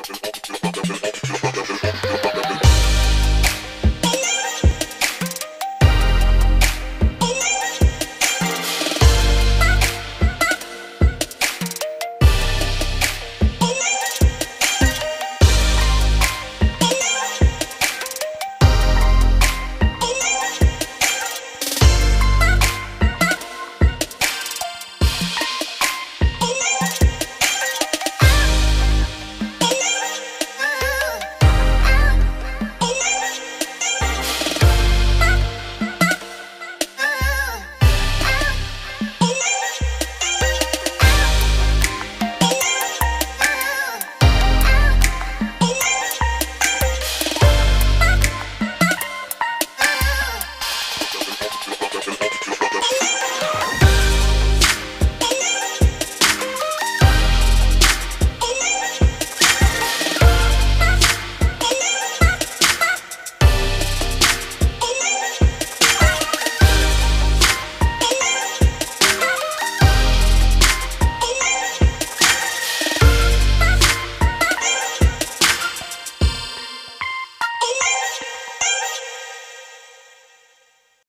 up and all the